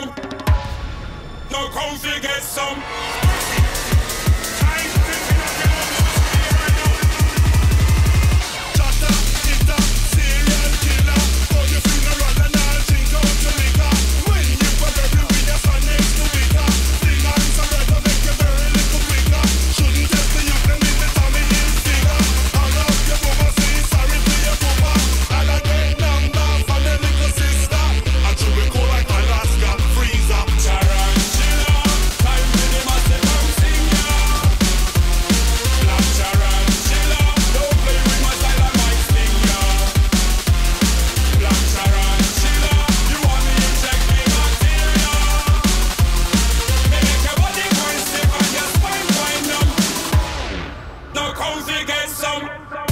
them. Now come fi get some. get some.